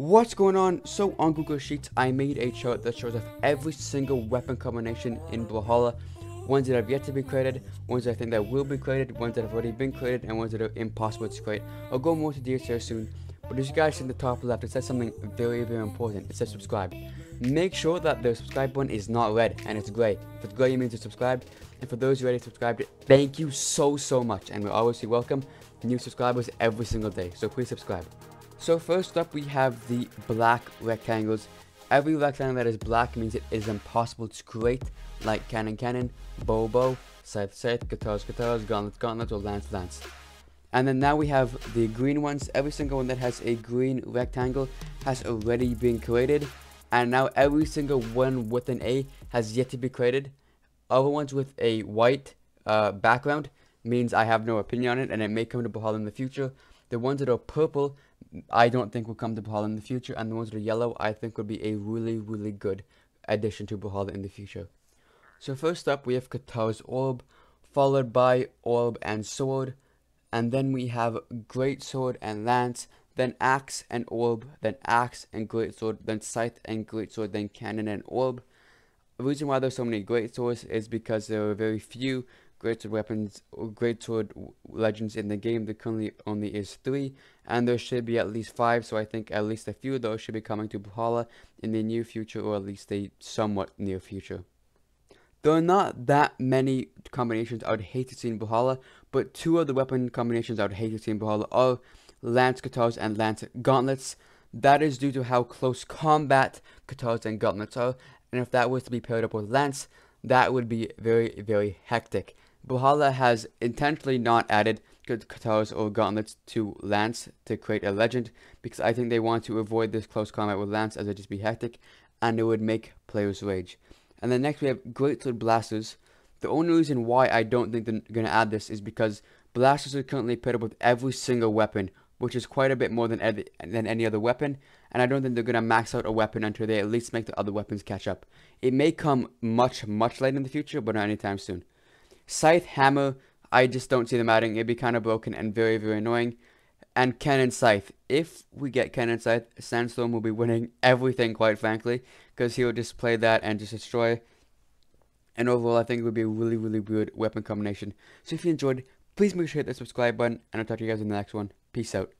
What's going on? So on Google Sheets, I made a chart that shows off every single weapon combination in Brawlhalla. Ones that have yet to be created, ones that I think that will be created, ones that have already been created, and ones that are impossible to create. I'll go more into details here soon, but as you guys see in the top left, it says something very, very important. It says subscribe. Make sure that the subscribe button is not red and it's gray. If it's gray, it means you're subscribed. And for those who already subscribed, thank you so, so much. And we are always welcome new subscribers every single day. So please subscribe. So first up we have the black rectangles. Every rectangle that is black means it is impossible to create, like cannon cannon, bow bow, scythe scythe, katars katars, gauntlet gauntlet, or lance lance. And then now we have the green ones. Every single one that has a green rectangle has already been created. And now every single one with an A has yet to be created. Other ones with a white uh, background means I have no opinion on it and it may come to Brawlhalla in the future. The ones that are purple I don't think will come to Brawlhalla in the future, and the ones that are yellow I think would be a really, really good addition to Brawlhalla in the future. So first up we have Katars Orb, followed by Orb and Sword, and then we have Great Sword and Lance, then Axe and Orb, then Axe and Great Sword, then Scythe and Great Sword, then Cannon and Orb. The reason why there's so many Great Swords is because there are very few great sword weapons great sword legends in the game there currently only is three and there should be at least five so i think at least a few of those should be coming to Brawlhalla in the near future or at least a somewhat near future there are not that many combinations I would hate to see in Brawlhalla, but two of the weapon combinations I would hate to see in Brawlhalla are Lance Katars and Lance Gauntlets. That is due to how close combat Katars and Gauntlets are, and if that was to be paired up with Lance, that would be very, very hectic. Brawlhalla has intentionally not added Katars or Gauntlets to Lance to create a legend because I think they want to avoid this close combat with Lance as it just be hectic and it would make players rage. And then next we have Great Sword Blasters. The only reason why I don't think they're going to add this is because Blasters are currently paired up with every single weapon, which is quite a bit more than, than any other weapon, and I don't think they're going to max out a weapon until they at least make the other weapons catch up. It may come much, much later in the future, but not anytime soon. Scythe Hammer, I just don't see them adding. It'd be kind of broken and very, very annoying. And Cannon Scythe. If we get Cannon Scythe, Sandstorm will be winning everything, quite frankly, because he'll just play that and just destroy. And overall, I think it would be a really, really good weapon combination. So if you enjoyed, please make sure to hit the subscribe button, and I'll talk to you guys in the next one. Peace out.